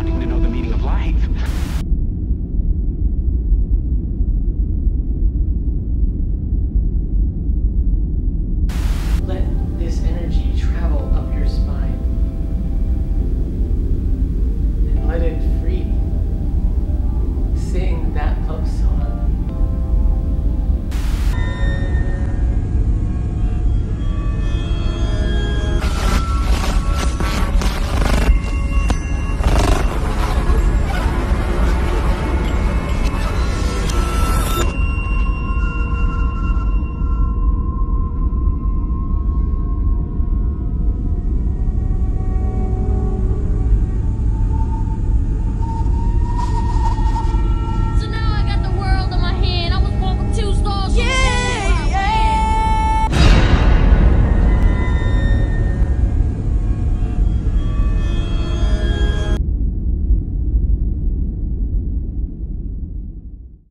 wanting to know